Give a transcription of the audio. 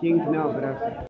Quem que me abraça?